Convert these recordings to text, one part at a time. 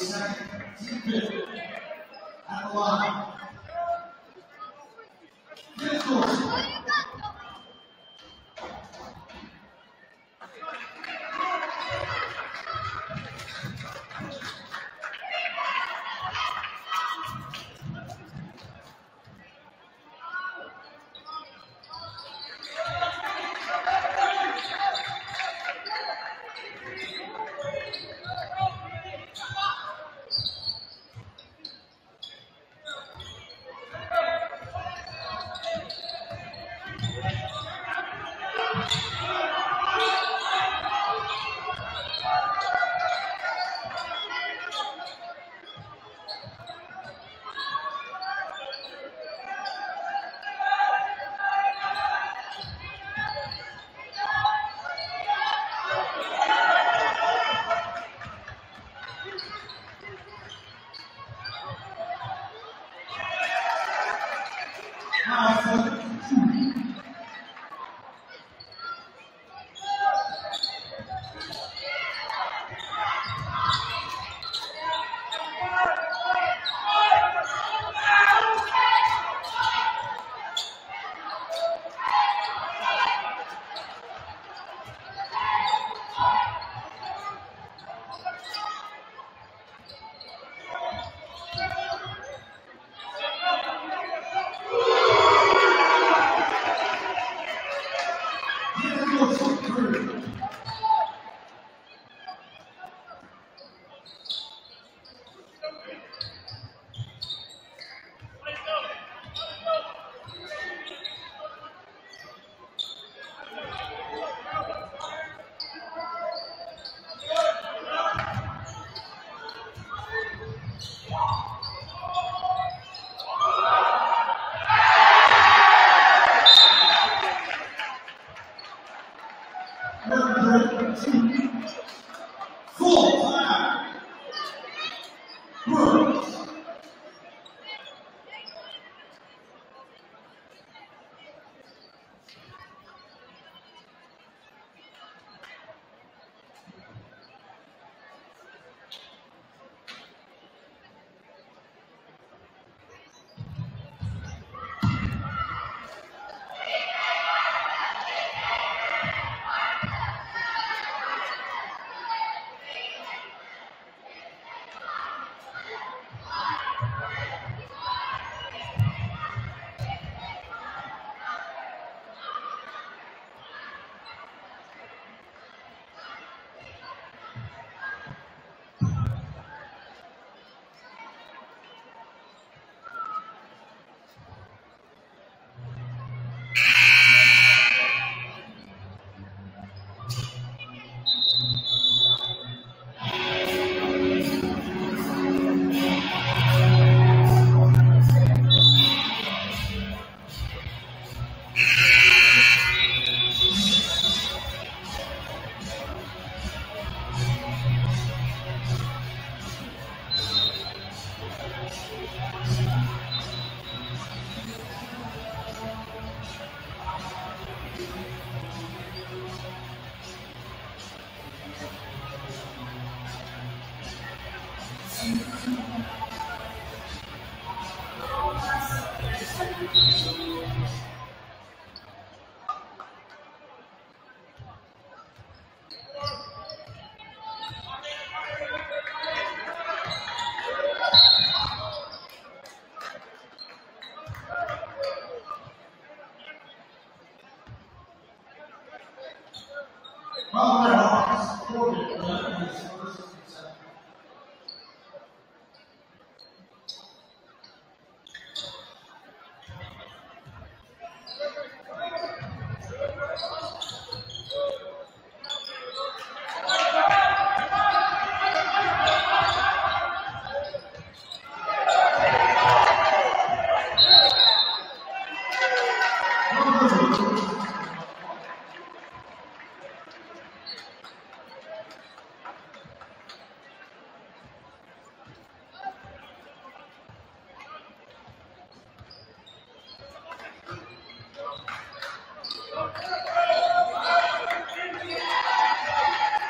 Yes.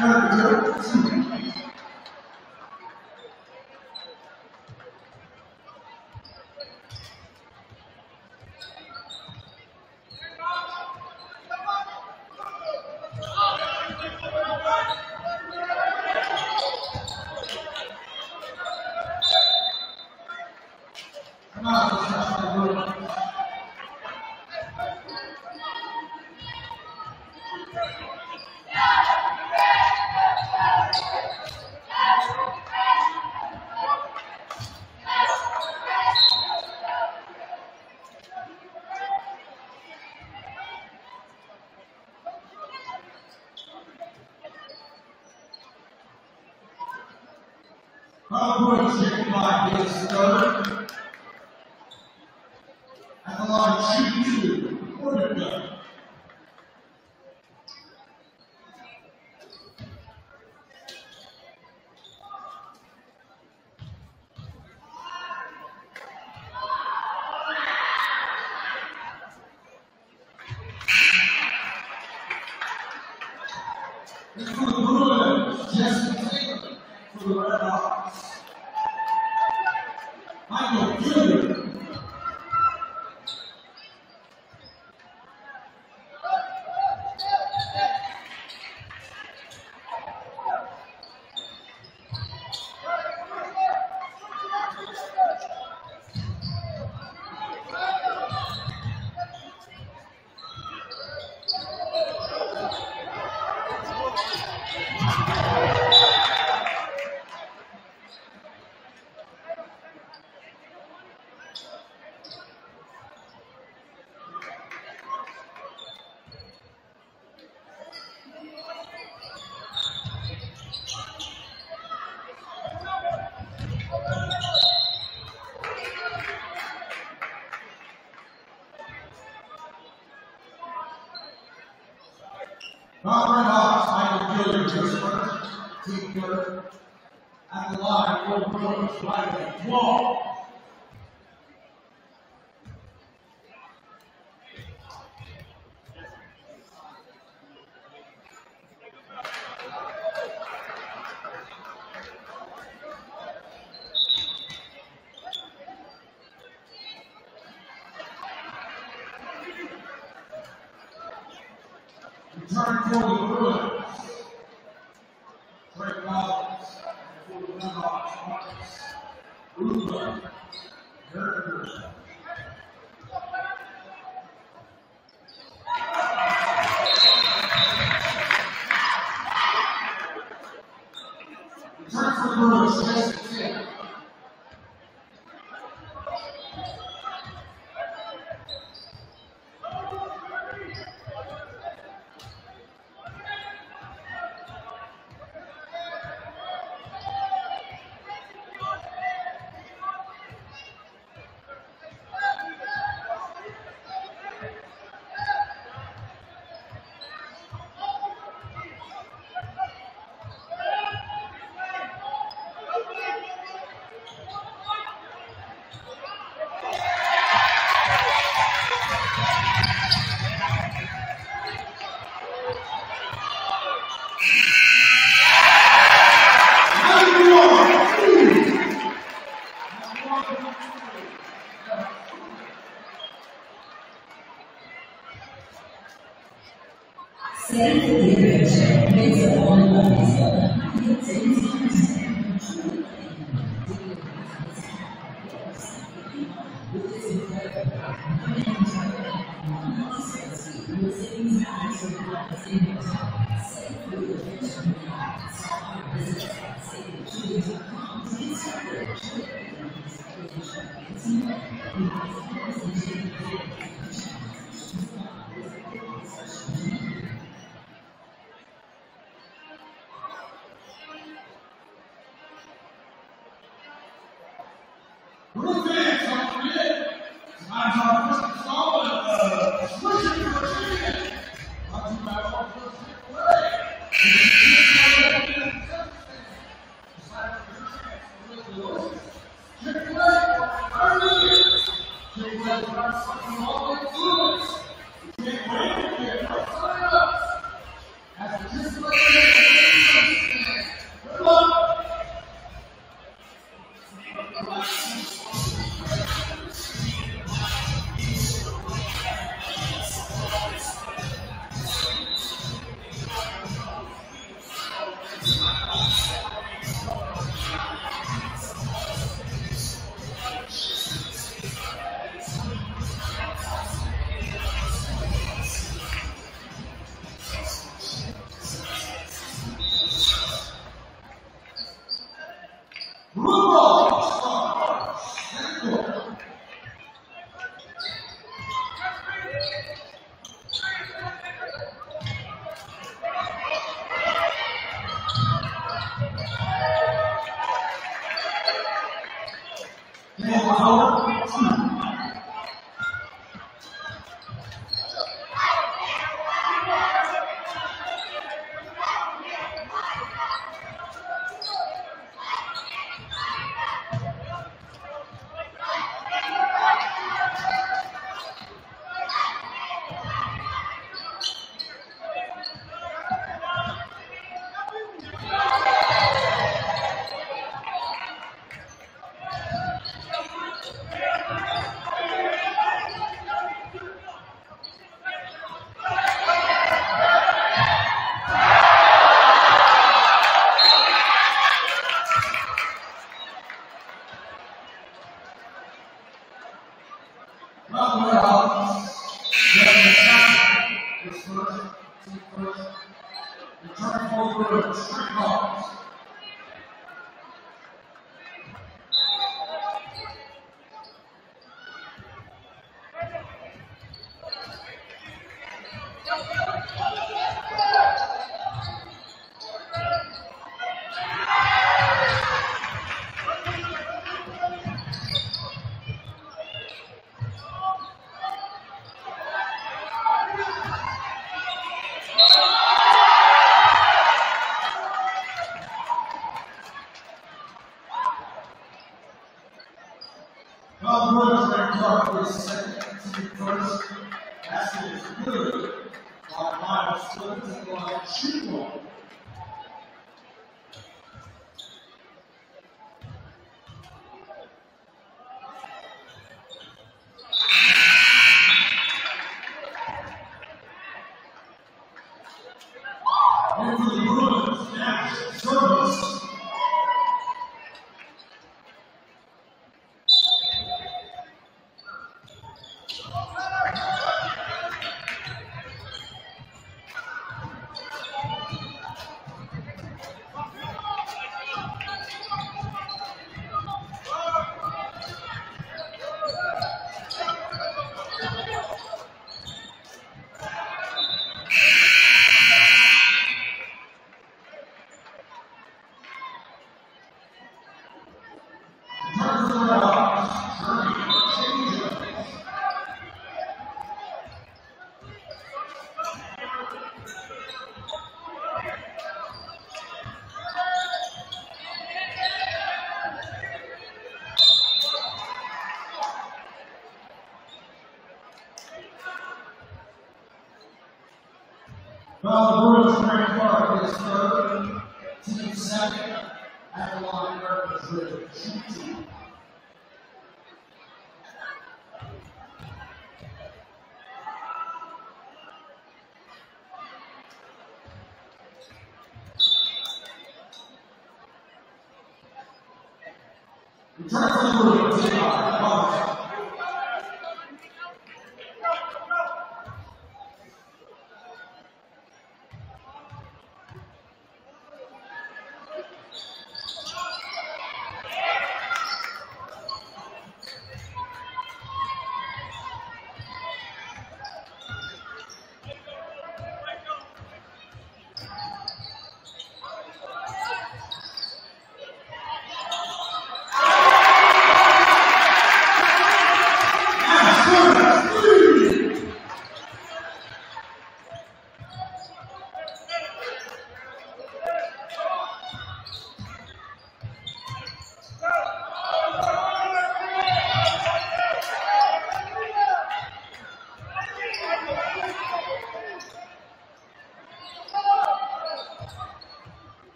Amém.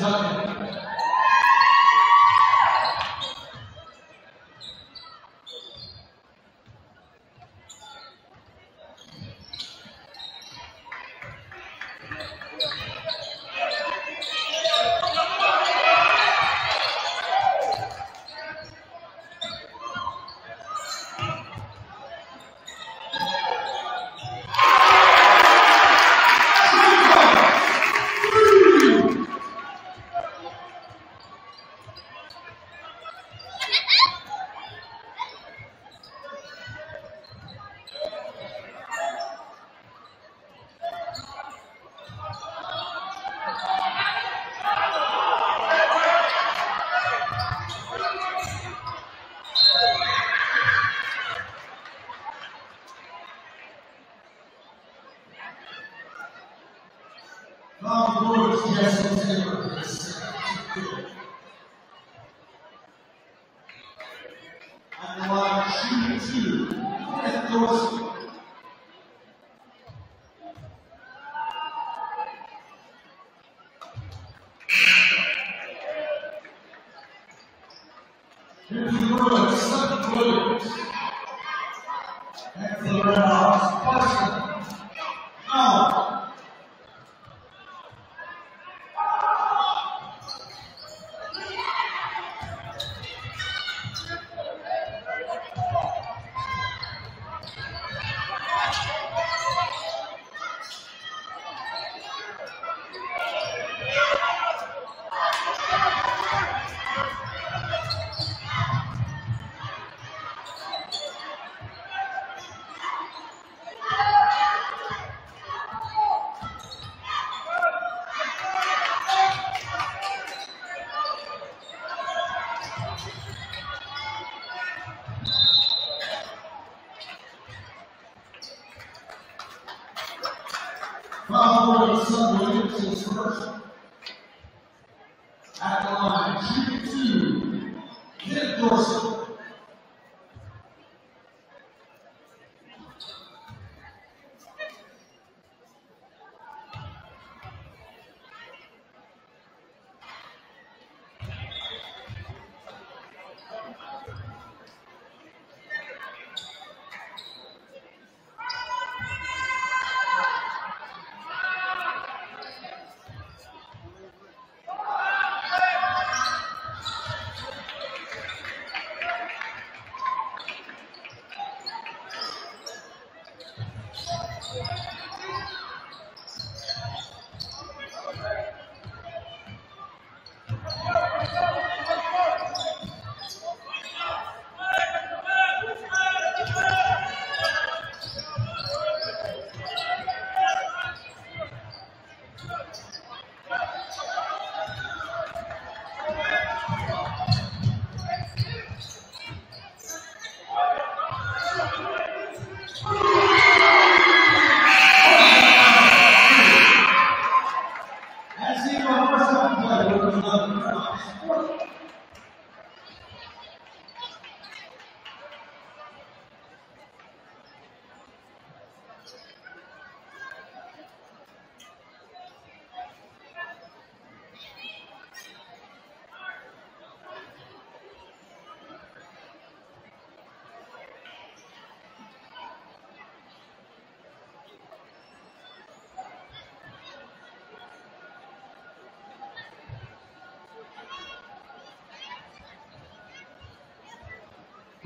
time.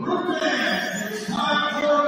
Brooklyn, it's time for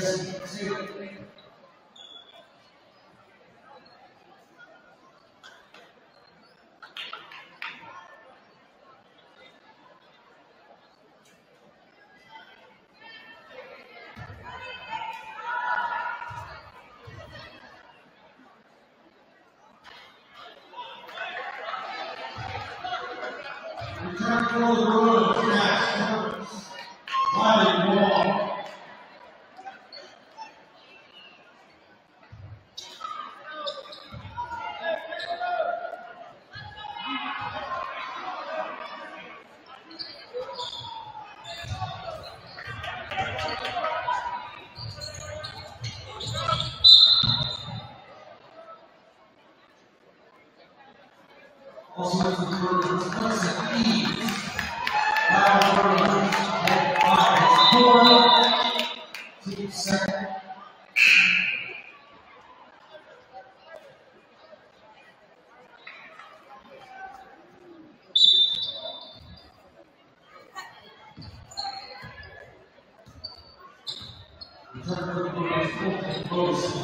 Junior todos.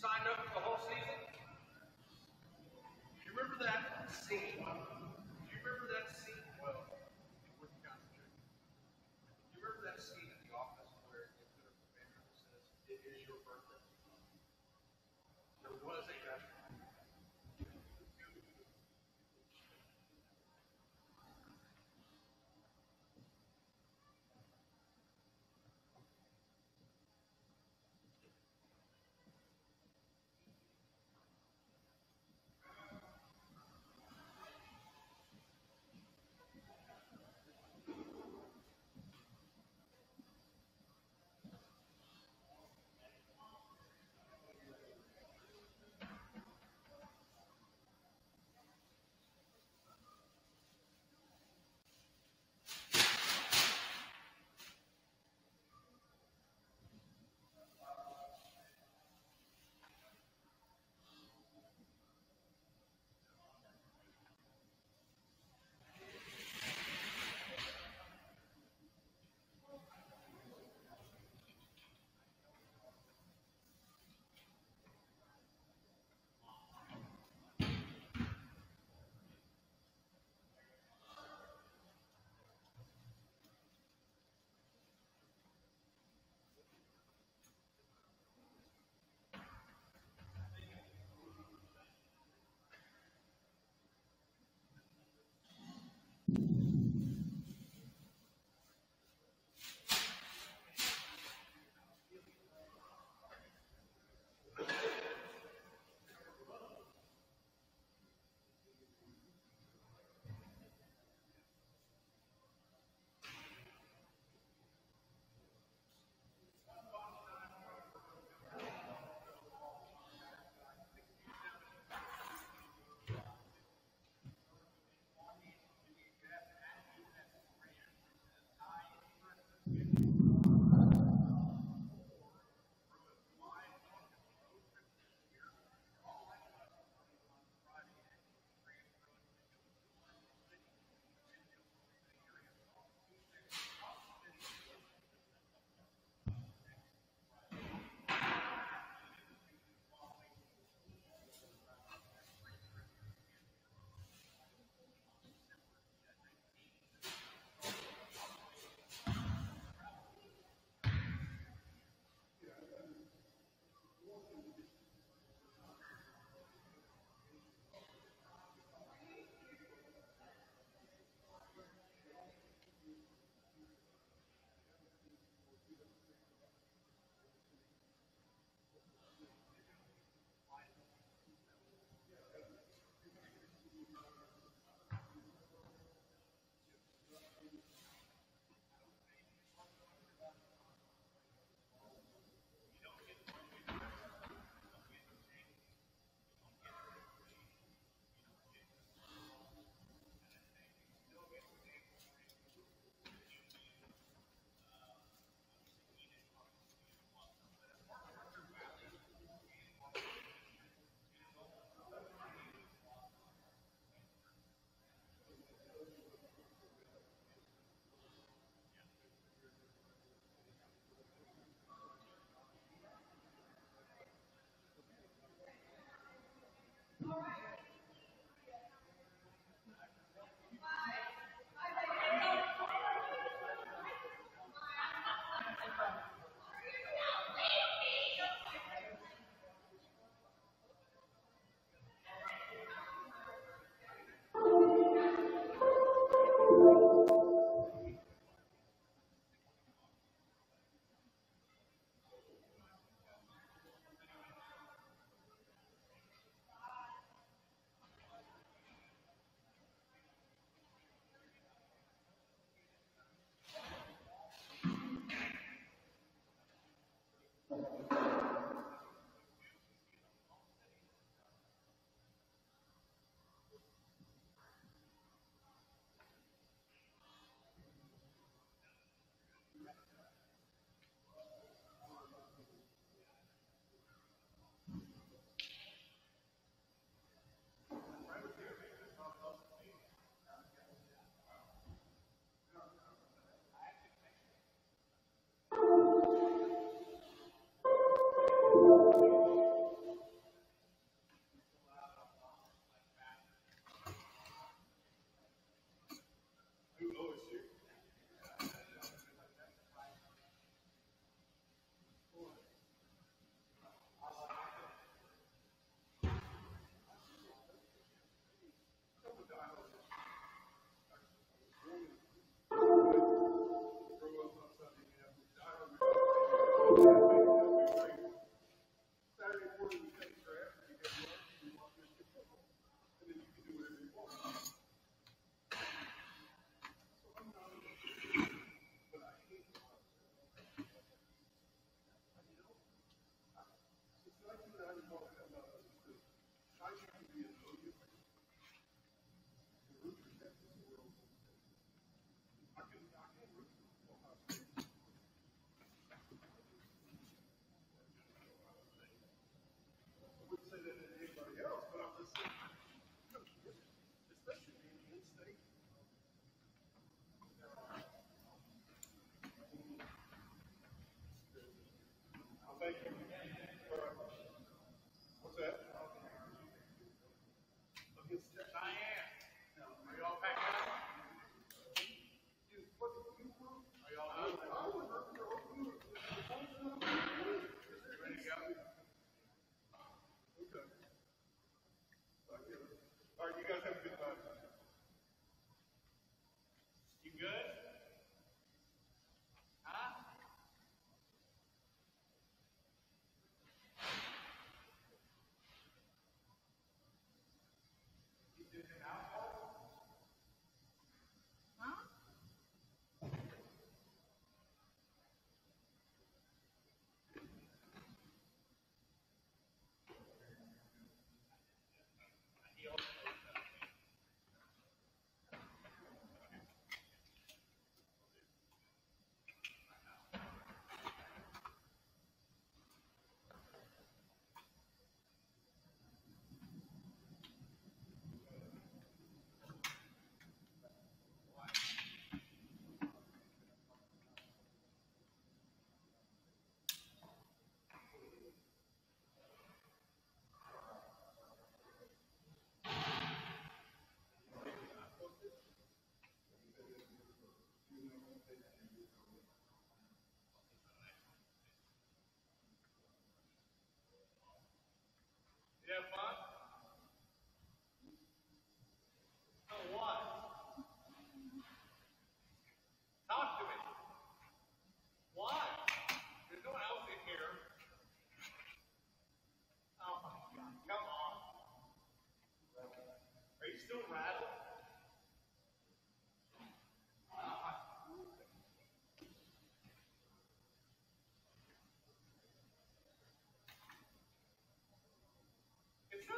signed up for the whole season? You remember that scene Stefan.